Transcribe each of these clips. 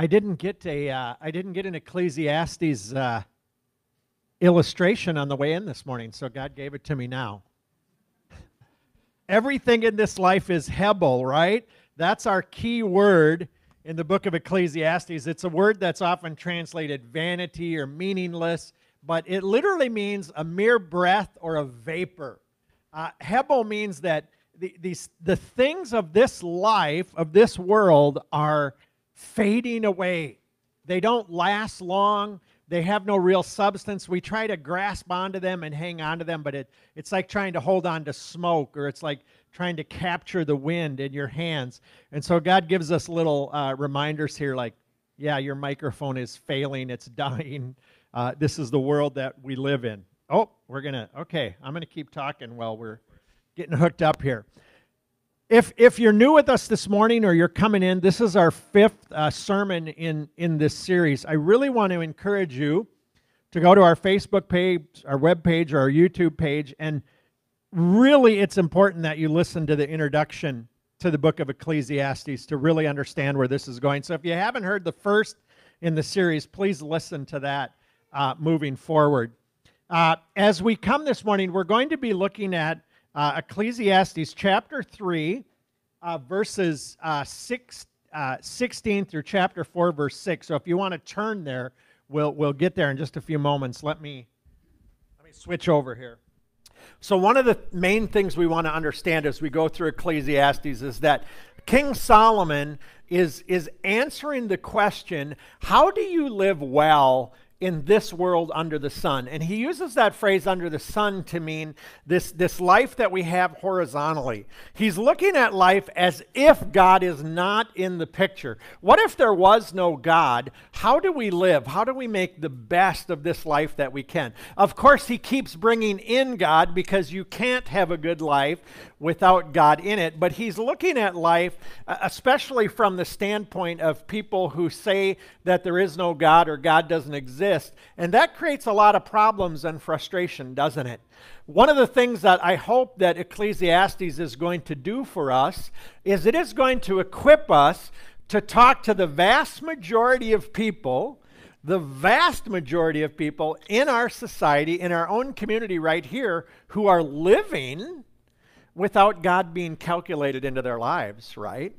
I didn't get a uh, I didn't get an Ecclesiastes uh, illustration on the way in this morning, so God gave it to me now. Everything in this life is Hebel, right? That's our key word in the book of Ecclesiastes. It's a word that's often translated vanity or meaningless, but it literally means a mere breath or a vapor. Uh, Hebel means that the, these, the things of this life, of this world, are fading away. They don't last long. They have no real substance. We try to grasp onto them and hang on to them, but it, it's like trying to hold on to smoke, or it's like trying to capture the wind in your hands. And so God gives us little uh, reminders here like, yeah, your microphone is failing, it's dying. Uh, this is the world that we live in. Oh, we're going to, okay, I'm going to keep talking while we're getting hooked up here. If, if you're new with us this morning or you're coming in, this is our fifth uh, sermon in, in this series. I really want to encourage you to go to our Facebook page, our web page, or our YouTube page. And really, it's important that you listen to the introduction to the book of Ecclesiastes to really understand where this is going. So if you haven't heard the first in the series, please listen to that uh, moving forward. Uh, as we come this morning, we're going to be looking at uh, Ecclesiastes chapter 3, uh, verses uh, six, uh, 16 through chapter 4, verse 6. So if you want to turn there, we'll, we'll get there in just a few moments. Let me, let me switch over here. So, one of the main things we want to understand as we go through Ecclesiastes is that King Solomon is, is answering the question how do you live well in this world under the sun. And he uses that phrase under the sun to mean this, this life that we have horizontally. He's looking at life as if God is not in the picture. What if there was no God? How do we live? How do we make the best of this life that we can? Of course, he keeps bringing in God because you can't have a good life without God in it. But he's looking at life, uh, especially from the standpoint of people who say that there is no God or God doesn't exist. And that creates a lot of problems and frustration, doesn't it? One of the things that I hope that Ecclesiastes is going to do for us is it is going to equip us to talk to the vast majority of people the vast majority of people in our society, in our own community right here, who are living without God being calculated into their lives, right?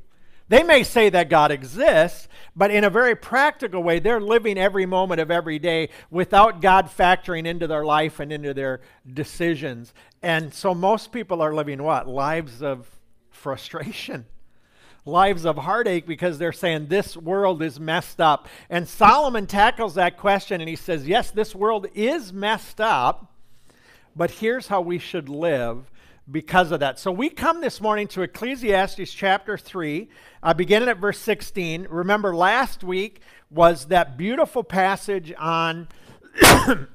They may say that God exists, but in a very practical way, they're living every moment of every day without God factoring into their life and into their decisions. And so most people are living what? Lives of frustration. Lives of heartache because they're saying this world is messed up. And Solomon tackles that question and he says, Yes, this world is messed up, but here's how we should live because of that. So we come this morning to Ecclesiastes chapter 3, uh, beginning at verse 16. Remember, last week was that beautiful passage on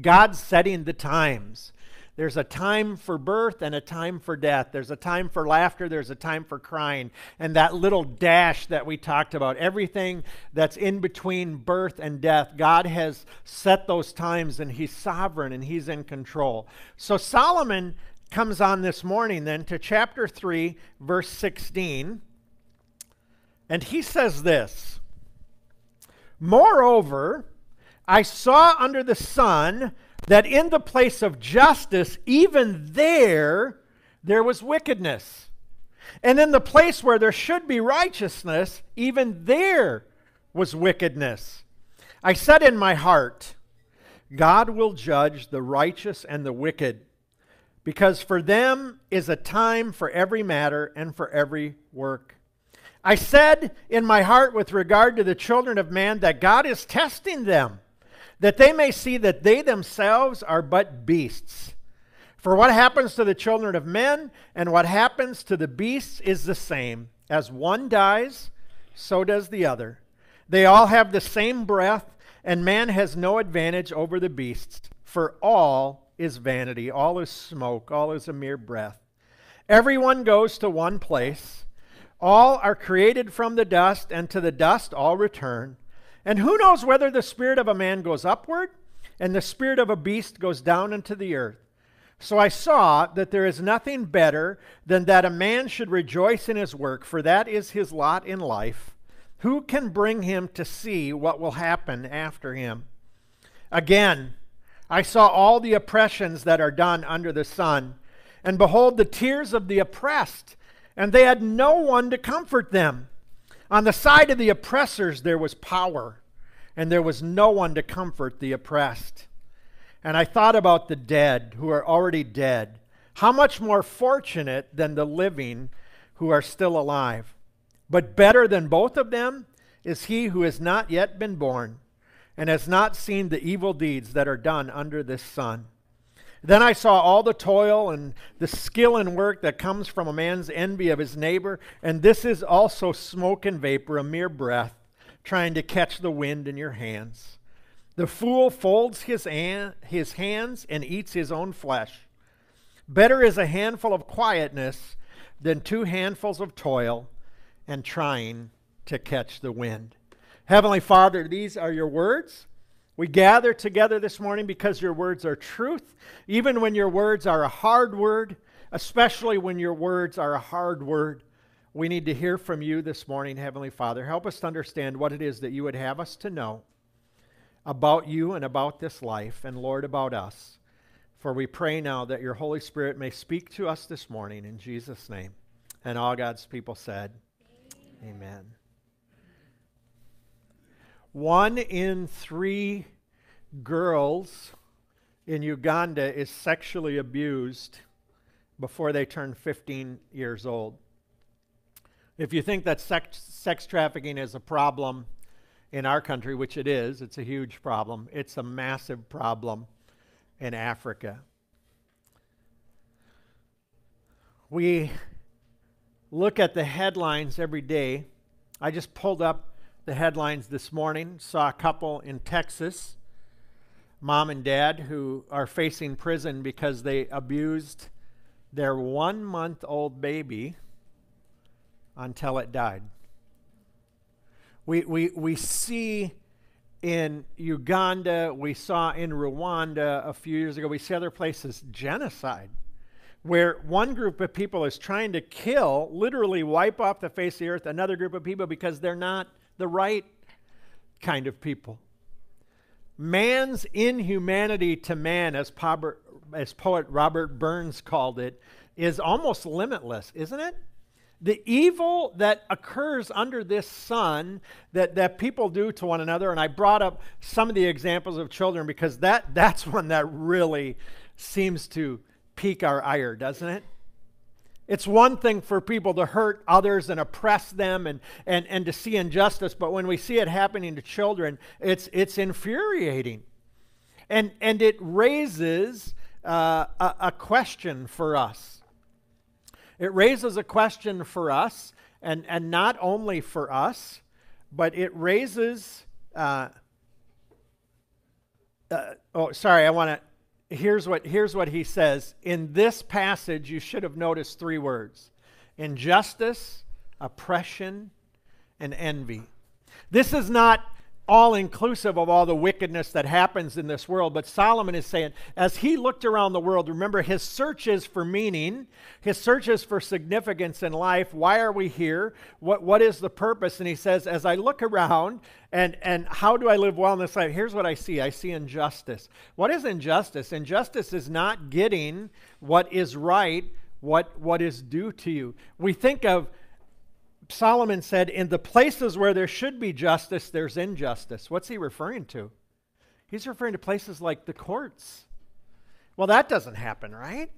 God setting the times. There's a time for birth and a time for death. There's a time for laughter. There's a time for crying. And that little dash that we talked about, everything that's in between birth and death, God has set those times and He's sovereign and He's in control. So Solomon comes on this morning then to chapter 3, verse 16. And he says this Moreover, I saw under the sun that in the place of justice, even there, there was wickedness. And in the place where there should be righteousness, even there was wickedness. I said in my heart, God will judge the righteous and the wicked because for them is a time for every matter and for every work. I said in my heart with regard to the children of man that God is testing them, that they may see that they themselves are but beasts. For what happens to the children of men and what happens to the beasts is the same. As one dies, so does the other. They all have the same breath, and man has no advantage over the beasts, for all is vanity, all is smoke, all is a mere breath. Everyone goes to one place. All are created from the dust, and to the dust all return. And who knows whether the spirit of a man goes upward and the spirit of a beast goes down into the earth? So I saw that there is nothing better than that a man should rejoice in his work, for that is his lot in life. Who can bring him to see what will happen after him? Again, I saw all the oppressions that are done under the sun, and behold, the tears of the oppressed, and they had no one to comfort them. On the side of the oppressors there was power, and there was no one to comfort the oppressed. And I thought about the dead who are already dead. How much more fortunate than the living who are still alive? But better than both of them is he who has not yet been born and has not seen the evil deeds that are done under this sun. Then I saw all the toil and the skill and work that comes from a man's envy of his neighbor, and this is also smoke and vapor, a mere breath, trying to catch the wind in your hands. The fool folds his, an- his hands and eats his own flesh. Better is a handful of quietness than two handfuls of toil and trying to catch the wind. Heavenly Father, these are your words. We gather together this morning because your words are truth, even when your words are a hard word, especially when your words are a hard word. We need to hear from you this morning, Heavenly Father. Help us to understand what it is that you would have us to know about you and about this life, and Lord, about us. For we pray now that your Holy Spirit may speak to us this morning in Jesus' name. And all God's people said, Amen. Amen. One in three girls in Uganda is sexually abused before they turn 15 years old. If you think that sex, sex trafficking is a problem in our country, which it is, it's a huge problem, it's a massive problem in Africa. We look at the headlines every day. I just pulled up the headlines this morning, saw a couple in Texas, mom and dad, who are facing prison because they abused their one month old baby until it died. We, we, we see in Uganda, we saw in Rwanda a few years ago, we see other places genocide, where one group of people is trying to kill, literally wipe off the face of the earth, another group of people because they're not the right kind of people. Man's inhumanity to man, as, as poet Robert Burns called it, is almost limitless, isn't it? the evil that occurs under this sun that, that people do to one another and i brought up some of the examples of children because that, that's one that really seems to pique our ire doesn't it it's one thing for people to hurt others and oppress them and, and, and to see injustice but when we see it happening to children it's, it's infuriating and, and it raises uh, a, a question for us it raises a question for us, and, and not only for us, but it raises. Uh, uh, oh, sorry, I want to. Here's what, here's what he says. In this passage, you should have noticed three words injustice, oppression, and envy. This is not all inclusive of all the wickedness that happens in this world. But Solomon is saying, as he looked around the world, remember his searches for meaning, his searches for significance in life. Why are we here? What, what is the purpose? And he says, as I look around and, and how do I live well in this life? Here's what I see I see injustice. What is injustice? Injustice is not getting what is right, what, what is due to you. We think of Solomon said, In the places where there should be justice, there's injustice. What's he referring to? He's referring to places like the courts. Well, that doesn't happen, right?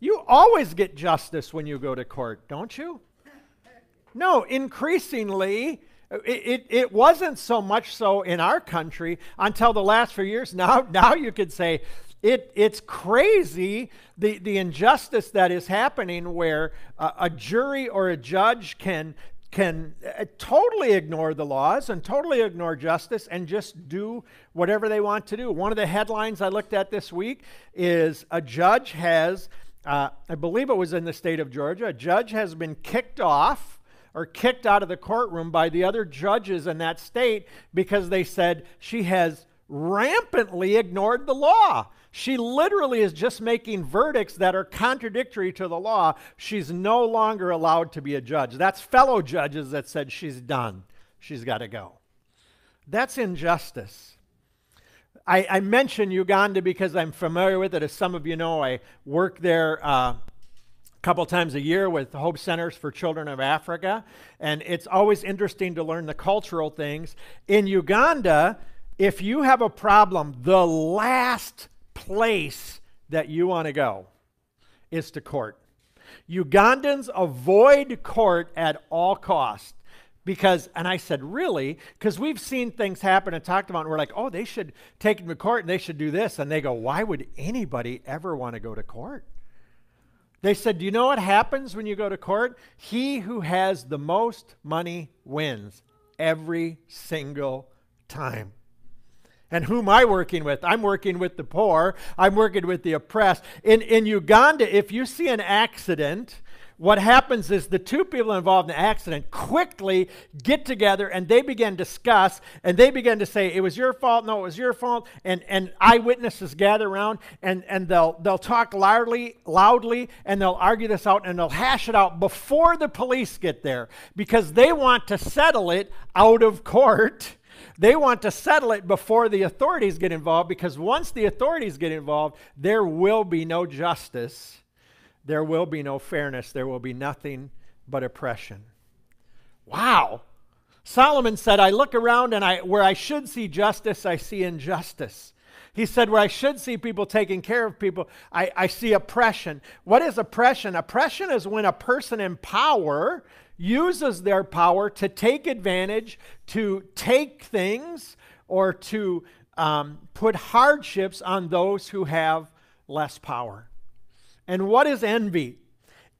You always get justice when you go to court, don't you? No, increasingly, it, it, it, wasn't so much so in our country until the last few years. Now, now you could say it, it's crazy the, the injustice that is happening where a, a jury or a judge can, can uh, totally ignore the laws and totally ignore justice and just do whatever they want to do. One of the headlines I looked at this week is a judge has, uh, I believe it was in the state of Georgia, a judge has been kicked off or kicked out of the courtroom by the other judges in that state because they said she has rampantly ignored the law. She literally is just making verdicts that are contradictory to the law. She's no longer allowed to be a judge. That's fellow judges that said she's done. she's got to go. That's injustice. I, I mention Uganda because I'm familiar with it. As some of you know, I work there uh, a couple times a year with Hope Centers for Children of Africa, and it's always interesting to learn the cultural things. In Uganda, if you have a problem, the last place that you want to go is to court. Ugandans avoid court at all costs because and i said really? Because we've seen things happen and talked about and we're like oh they should take him to court and they should do this. And they go why would anybody ever want to go to court? They said do you know what happens when you go to court? He who has the most money wins every single time and whom am I working with? I'm working with the poor. I'm working with the oppressed. In, in Uganda, if you see an accident, what happens is the two people involved in the accident quickly get together and they begin to discuss and they begin to say it was your fault no it was your fault and, and eyewitnesses gather around and, and they'll, they'll talk loudly, loudly and they'll argue this out and they'll hash it out before the police get there because they want to settle it out of court they want to settle it before the authorities get involved because once the authorities get involved, there will be no justice, there will be no fairness, there will be nothing but oppression. Wow. Solomon said, I look around and I, where I should see justice, I see injustice. He said, Where I should see people taking care of people, I, I see oppression. What is oppression? Oppression is when a person in power uses their power to take advantage, to take things, or to um, put hardships on those who have less power. And what is envy?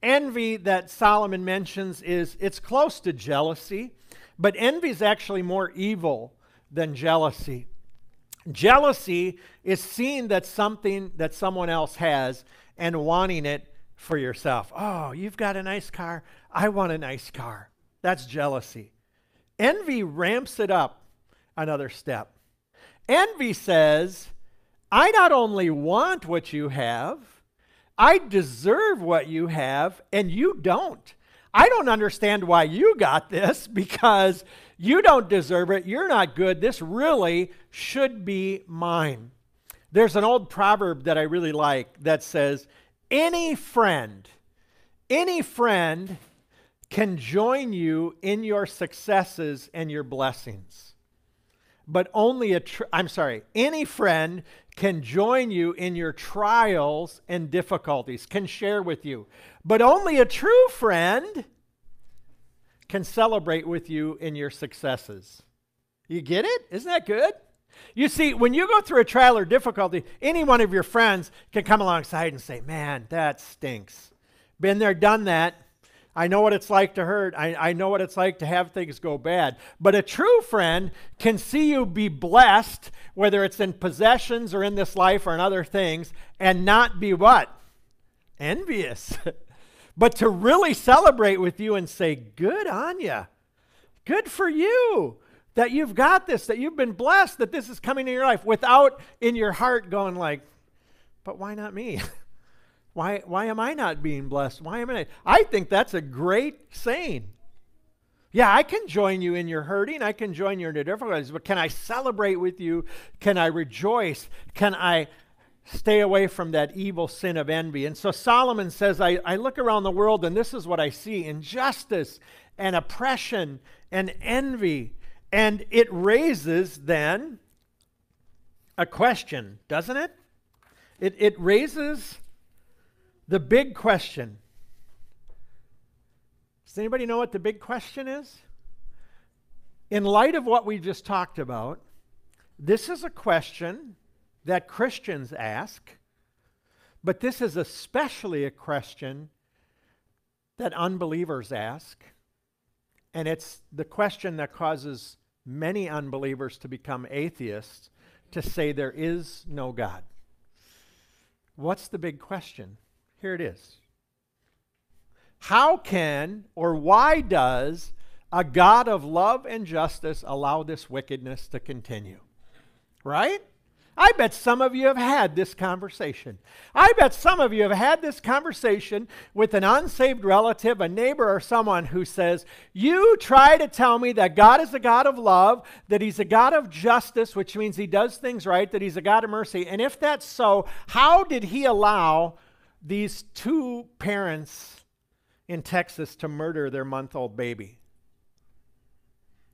Envy that Solomon mentions is it's close to jealousy, but envy is actually more evil than jealousy. Jealousy is seeing that something that someone else has and wanting it for yourself. Oh, you've got a nice car. I want a nice car. That's jealousy. Envy ramps it up another step. Envy says, I not only want what you have, I deserve what you have, and you don't. I don't understand why you got this because you don't deserve it. You're not good. This really should be mine. There's an old proverb that I really like that says, any friend, any friend can join you in your successes and your blessings. But only a, tr- I'm sorry, any friend can join you in your trials and difficulties, can share with you. But only a true friend can celebrate with you in your successes. You get it? Isn't that good? You see, when you go through a trial or difficulty, any one of your friends can come alongside and say, Man, that stinks. Been there, done that. I know what it's like to hurt. I, I know what it's like to have things go bad. But a true friend can see you be blessed, whether it's in possessions or in this life or in other things, and not be what? Envious. but to really celebrate with you and say, Good on you. Good for you that you've got this, that you've been blessed, that this is coming in your life without in your heart going like, but why not me? why, why am I not being blessed? Why am I? I think that's a great saying. Yeah, I can join you in your hurting. I can join you in your difficulties, but can I celebrate with you? Can I rejoice? Can I stay away from that evil sin of envy? And so Solomon says, I, I look around the world and this is what I see injustice and oppression and envy and it raises then a question, doesn't it? It, it raises the big question. Does anybody know what the big question is? In light of what we just talked about, this is a question that Christians ask, but this is especially a question that unbelievers ask. And it's the question that causes many unbelievers to become atheists to say there is no God. What's the big question? Here it is. How can or why does a God of love and justice allow this wickedness to continue? Right? I bet some of you have had this conversation. I bet some of you have had this conversation with an unsaved relative, a neighbor, or someone who says, You try to tell me that God is a God of love, that He's a God of justice, which means He does things right, that He's a God of mercy. And if that's so, how did He allow these two parents in Texas to murder their month old baby?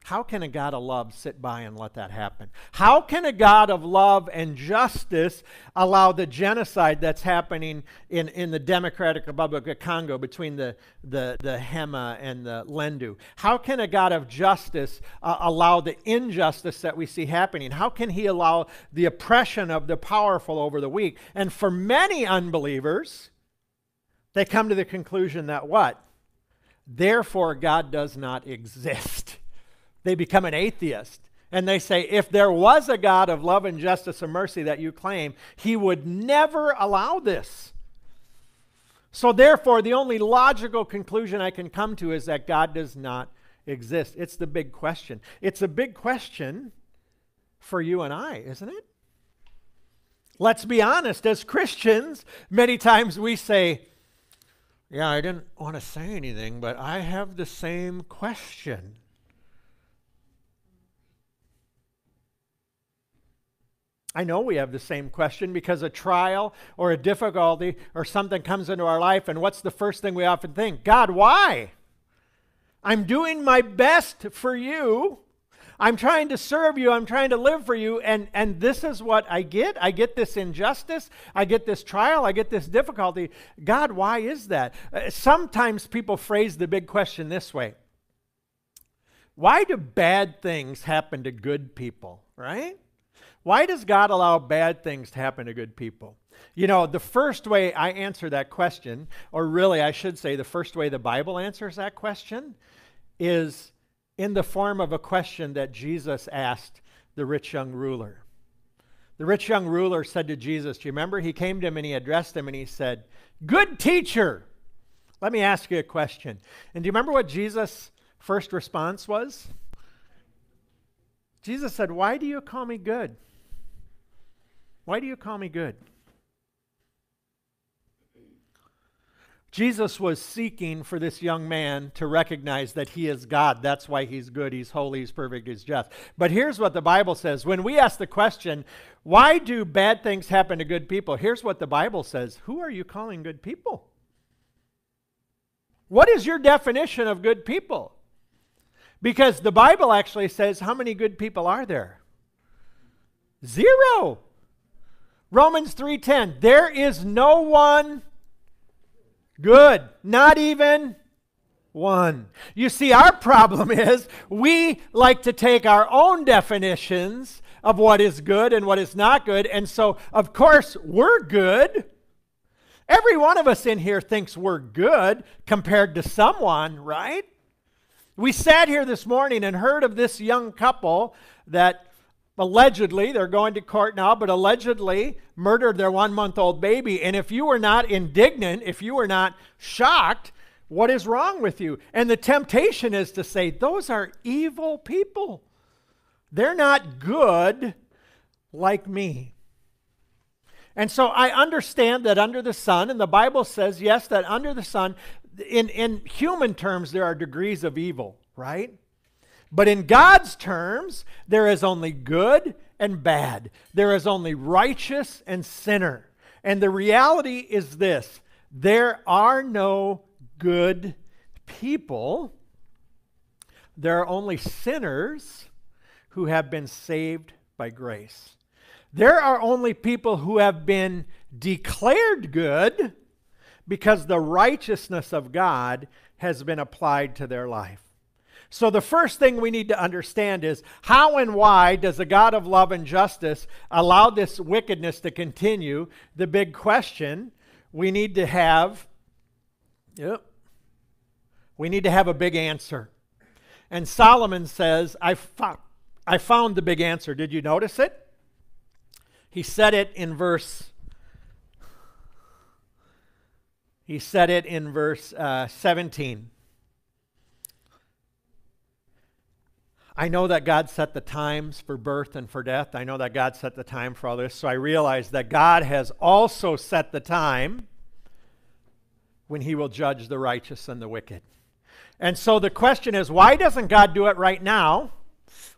How can a God of love sit by and let that happen? How can a God of love and justice allow the genocide that's happening in, in the Democratic Republic of Congo between the, the, the Hema and the Lendu? How can a God of justice uh, allow the injustice that we see happening? How can he allow the oppression of the powerful over the weak? And for many unbelievers, they come to the conclusion that what? Therefore, God does not exist. They become an atheist. And they say, if there was a God of love and justice and mercy that you claim, he would never allow this. So, therefore, the only logical conclusion I can come to is that God does not exist. It's the big question. It's a big question for you and I, isn't it? Let's be honest. As Christians, many times we say, Yeah, I didn't want to say anything, but I have the same question. I know we have the same question because a trial or a difficulty or something comes into our life, and what's the first thing we often think? God, why? I'm doing my best for you. I'm trying to serve you. I'm trying to live for you. And, and this is what I get. I get this injustice. I get this trial. I get this difficulty. God, why is that? Uh, sometimes people phrase the big question this way Why do bad things happen to good people, right? Why does God allow bad things to happen to good people? You know, the first way I answer that question, or really I should say the first way the Bible answers that question, is in the form of a question that Jesus asked the rich young ruler. The rich young ruler said to Jesus, Do you remember? He came to him and he addressed him and he said, Good teacher, let me ask you a question. And do you remember what Jesus' first response was? Jesus said, Why do you call me good? Why do you call me good? Jesus was seeking for this young man to recognize that he is God. That's why he's good, he's holy, he's perfect, he's just. But here's what the Bible says. When we ask the question, why do bad things happen to good people? Here's what the Bible says Who are you calling good people? What is your definition of good people? Because the Bible actually says, how many good people are there? Zero. Romans 3:10 There is no one good, not even one. You see our problem is we like to take our own definitions of what is good and what is not good and so of course we're good. Every one of us in here thinks we're good compared to someone, right? We sat here this morning and heard of this young couple that allegedly, they're going to court now, but allegedly murdered their one month old baby. And if you were not indignant, if you were not shocked, what is wrong with you? And the temptation is to say, those are evil people. They're not good like me. And so I understand that under the sun, and the Bible says, yes, that under the sun, in, in human terms, there are degrees of evil, right? But in God's terms, there is only good and bad. There is only righteous and sinner. And the reality is this there are no good people, there are only sinners who have been saved by grace. There are only people who have been declared good because the righteousness of God has been applied to their life. So, the first thing we need to understand is how and why does the God of love and justice allow this wickedness to continue? The big question we need to have, yep, we need to have a big answer. And Solomon says, I, fo- I found the big answer. Did you notice it? He said it in verse. He said it in verse uh, 17. I know that God set the times for birth and for death. I know that God set the time for all this. So I realize that God has also set the time when he will judge the righteous and the wicked. And so the question is why doesn't God do it right now?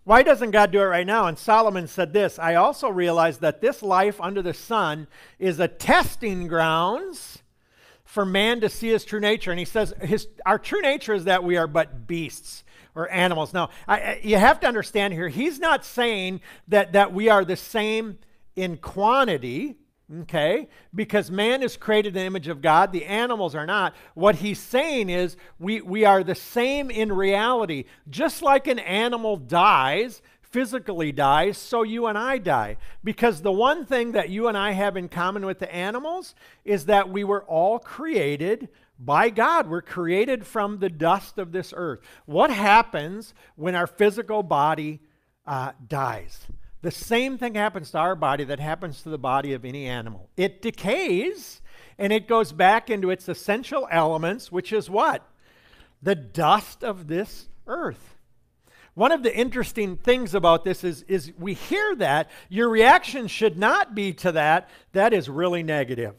Why doesn't God do it right now? And Solomon said this I also realize that this life under the sun is a testing grounds for man to see his true nature. And he says his, our true nature is that we are but beasts or animals. Now, I, you have to understand here, he's not saying that, that we are the same in quantity, okay? Because man is created in the image of God, the animals are not. What he's saying is we, we are the same in reality. Just like an animal dies, physically dies, so you and I die. Because the one thing that you and I have in common with the animals is that we were all created by God. We're created from the dust of this earth. What happens when our physical body uh, dies? The same thing happens to our body that happens to the body of any animal. It decays and it goes back into its essential elements, which is what? The dust of this earth. One of the interesting things about this is, is we hear that. Your reaction should not be to that. That is really negative.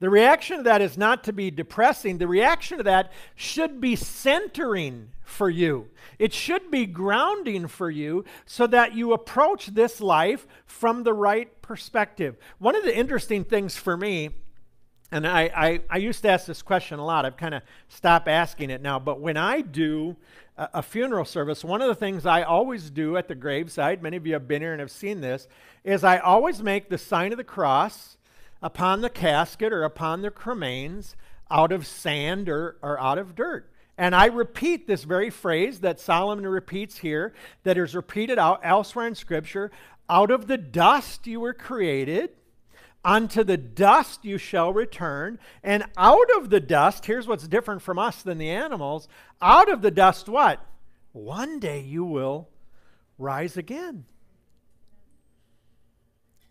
The reaction to that is not to be depressing. The reaction to that should be centering for you. It should be grounding for you so that you approach this life from the right perspective. One of the interesting things for me, and I, I, I used to ask this question a lot, I've kind of stopped asking it now, but when I do a, a funeral service, one of the things I always do at the graveside, many of you have been here and have seen this, is I always make the sign of the cross upon the casket or upon the cremains out of sand or, or out of dirt. And I repeat this very phrase that Solomon repeats here, that is repeated out elsewhere in Scripture. Out of the dust you were created, unto the dust you shall return. And out of the dust, here's what's different from us than the animals out of the dust, what? One day you will rise again.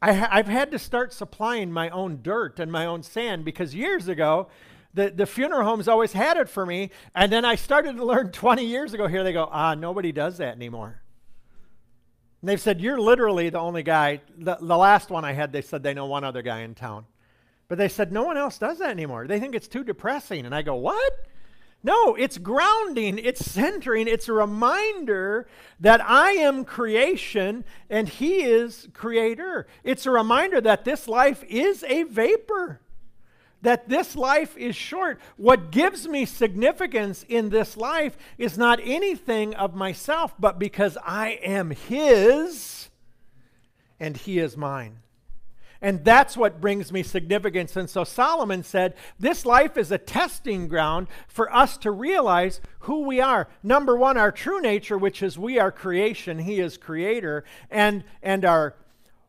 I have had to start supplying my own dirt and my own sand because years ago, the, the funeral homes always had it for me. And then I started to learn 20 years ago here, they go, ah, nobody does that anymore. And they've said, you're literally the only guy. The, the last one I had, they said they know one other guy in town. But they said, no one else does that anymore. They think it's too depressing. And I go, what? No, it's grounding, it's centering, it's a reminder that I am creation and He is creator. It's a reminder that this life is a vapor, that this life is short. What gives me significance in this life is not anything of myself, but because I am His and He is mine. And that's what brings me significance. And so Solomon said, This life is a testing ground for us to realize who we are. Number one, our true nature, which is we are creation, He is creator, and, and our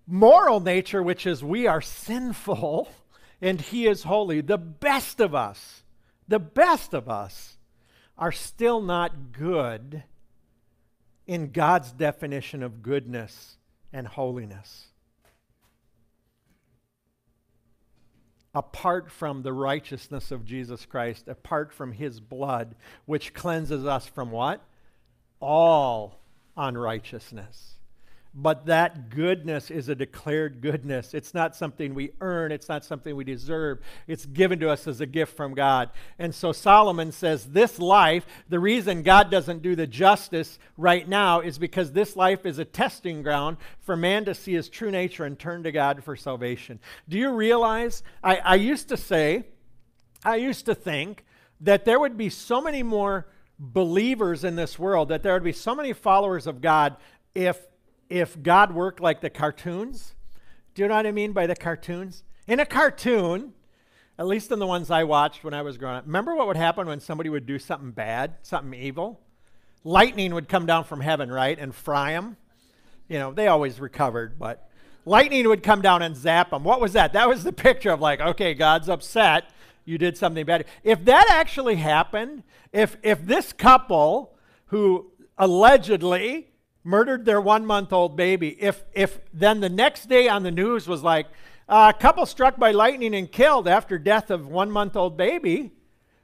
moral nature, which is we are sinful and He is holy. The best of us, the best of us, are still not good in God's definition of goodness and holiness. apart from the righteousness of Jesus Christ, apart from his blood, which cleanses us from what? All unrighteousness. But that goodness is a declared goodness. It's not something we earn, it's not something we deserve. It's given to us as a gift from God. And so Solomon says this life, the reason God doesn't do the justice right now is because this life is a testing ground for man to see his true nature and turn to God for salvation. Do you realize? I, I used to say, I used to think that there would be so many more believers in this world, that there would be so many followers of God if if God worked like the cartoons. Do you know what I mean by the cartoons? In a cartoon, at least in the ones I watched when I was growing up, remember what would happen when somebody would do something bad, something evil? Lightning would come down from heaven, right, and fry them. You know, they always recovered, but lightning would come down and zap them. What was that? That was the picture of like, okay, God's upset. You did something bad. If that actually happened, if if this couple who allegedly murdered their one month old baby, if, if then the next day on the news was like, uh, a couple struck by lightning and killed after death of one month old baby,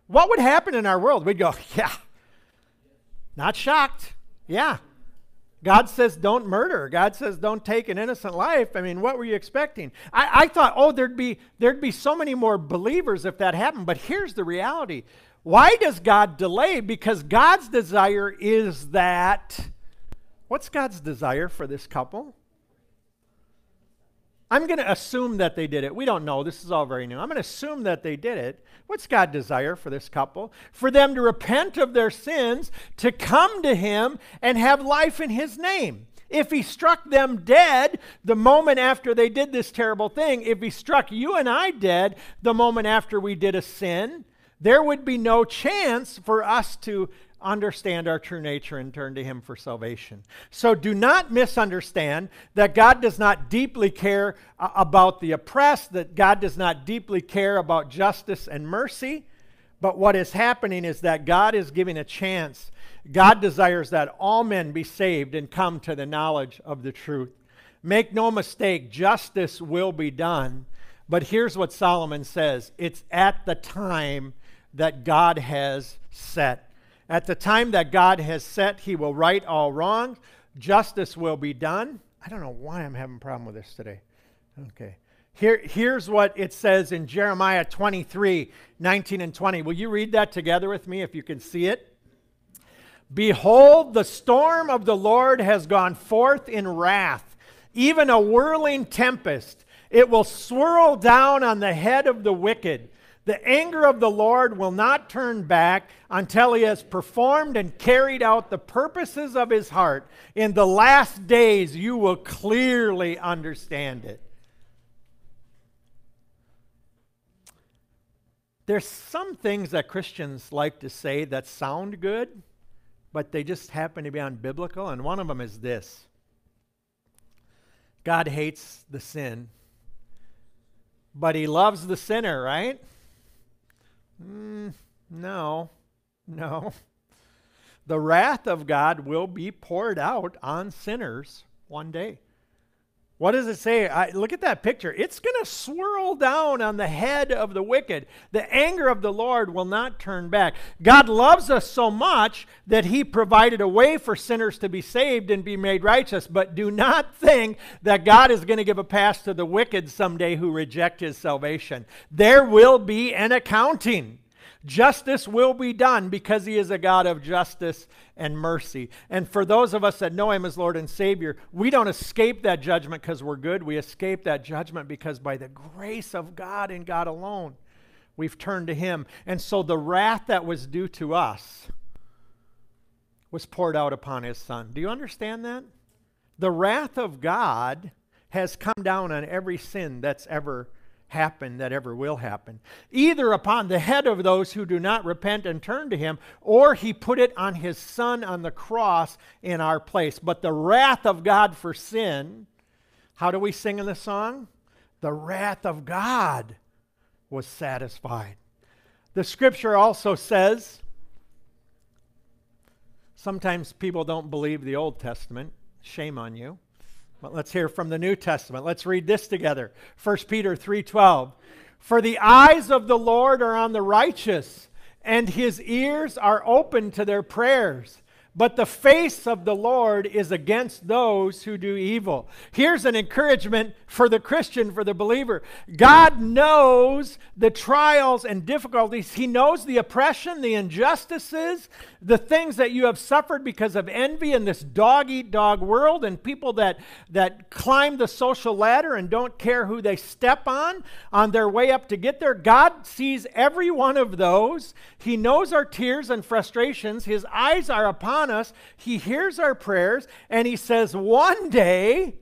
what would happen in our world? We'd go, yeah, not shocked. Yeah, God says don't murder. God says don't take an innocent life. I mean, what were you expecting? I, I thought, oh, there'd be there'd be so many more believers if that happened. But here's the reality. Why does God delay? Because God's desire is that. What's God's desire for this couple? I'm going to assume that they did it. We don't know. This is all very new. I'm going to assume that they did it. What's God desire for this couple? For them to repent of their sins, to come to him and have life in his name. If he struck them dead the moment after they did this terrible thing, if he struck you and I dead the moment after we did a sin, there would be no chance for us to understand our true nature and turn to Him for salvation. So do not misunderstand that God does not deeply care uh, about the oppressed, that God does not deeply care about justice and mercy. But what is happening is that God is giving a chance. God desires that all men be saved and come to the knowledge of the truth. Make no mistake, justice will be done. But here's what Solomon says it's at the time that God has set. At the time that God has set, he will right all wrong. Justice will be done. I don't know why I'm having a problem with this today. Okay. Here, here's what it says in Jeremiah 23 19 and 20. Will you read that together with me if you can see it? Behold, the storm of the Lord has gone forth in wrath, even a whirling tempest. It will swirl down on the head of the wicked. The anger of the Lord will not turn back until he has performed and carried out the purposes of his heart. In the last days, you will clearly understand it. There's some things that Christians like to say that sound good, but they just happen to be unbiblical, and one of them is this God hates the sin, but he loves the sinner, right? Mm, no, no. The wrath of God will be poured out on sinners one day. What does it say? I, look at that picture. It's going to swirl down on the head of the wicked. The anger of the Lord will not turn back. God loves us so much that He provided a way for sinners to be saved and be made righteous. But do not think that God is going to give a pass to the wicked someday who reject His salvation. There will be an accounting. Justice will be done because he is a God of justice and mercy. And for those of us that know him as Lord and Savior, we don't escape that judgment because we're good. We escape that judgment because by the grace of God and God alone, we've turned to him. And so the wrath that was due to us was poured out upon his son. Do you understand that? The wrath of God has come down on every sin that's ever happen that ever will happen, either upon the head of those who do not repent and turn to him, or he put it on his son on the cross in our place. But the wrath of God for sin, how do we sing in the song? The wrath of God was satisfied. The scripture also says, sometimes people don't believe the Old Testament. Shame on you. But let's hear from the New Testament. Let's read this together. 1 Peter 3:12. For the eyes of the Lord are on the righteous, and his ears are open to their prayers. But the face of the Lord is against those who do evil. Here's an encouragement for the Christian, for the believer. God knows the trials and difficulties. He knows the oppression, the injustices, the things that you have suffered because of envy in this dog eat dog world and people that, that climb the social ladder and don't care who they step on on their way up to get there. God sees every one of those. He knows our tears and frustrations. His eyes are upon us. He hears our prayers and He says, one day,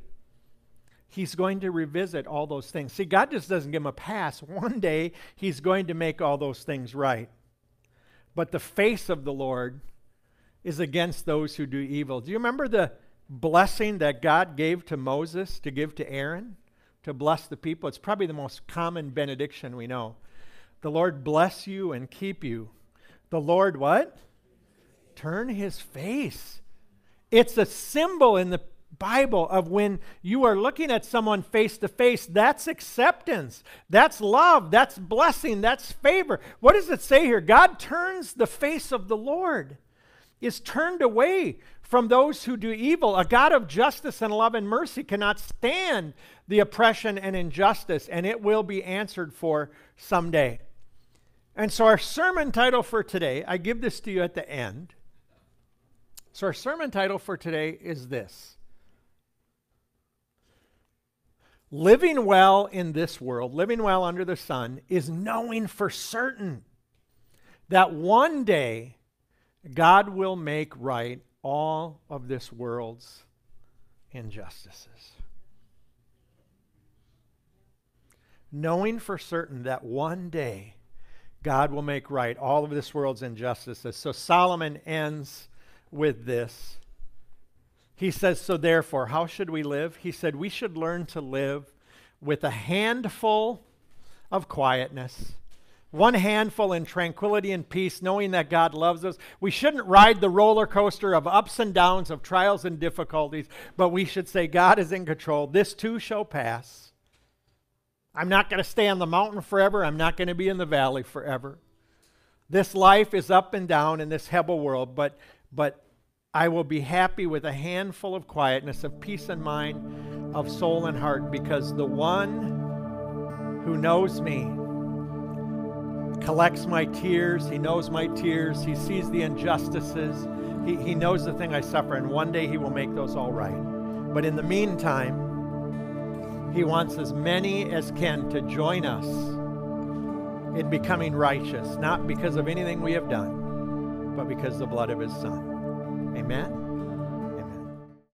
He's going to revisit all those things. See, God just doesn't give him a pass. One day, He's going to make all those things right but the face of the Lord is against those who do evil. Do you remember the blessing that God gave to Moses to give to Aaron to bless the people? It's probably the most common benediction we know. The Lord bless you and keep you. The Lord what? Turn his face. It's a symbol in the Bible of when you are looking at someone face to face, that's acceptance, that's love, that's blessing, that's favor. What does it say here? God turns the face of the Lord. is turned away from those who do evil. A God of justice and love and mercy cannot stand the oppression and injustice, and it will be answered for someday. And so, our sermon title for today, I give this to you at the end. So, our sermon title for today is this Living well in this world, living well under the sun, is knowing for certain that one day God will make right all of this world's injustices. Knowing for certain that one day God will make right all of this world's injustices. So Solomon ends with this. He says, So therefore, how should we live? He said, We should learn to live with a handful of quietness, one handful in tranquility and peace, knowing that God loves us. We shouldn't ride the roller coaster of ups and downs, of trials and difficulties, but we should say, God is in control. This too shall pass. I'm not going to stay on the mountain forever. I'm not going to be in the valley forever. This life is up and down in this Hebel world, but, but I will be happy with a handful of quietness, of peace and mind, of soul and heart, because the one who knows me collects my tears. He knows my tears. He sees the injustices. He, he knows the thing I suffer, and one day he will make those all right. But in the meantime, he wants as many as can to join us in becoming righteous, not because of anything we have done, but because the blood of His Son. Amen.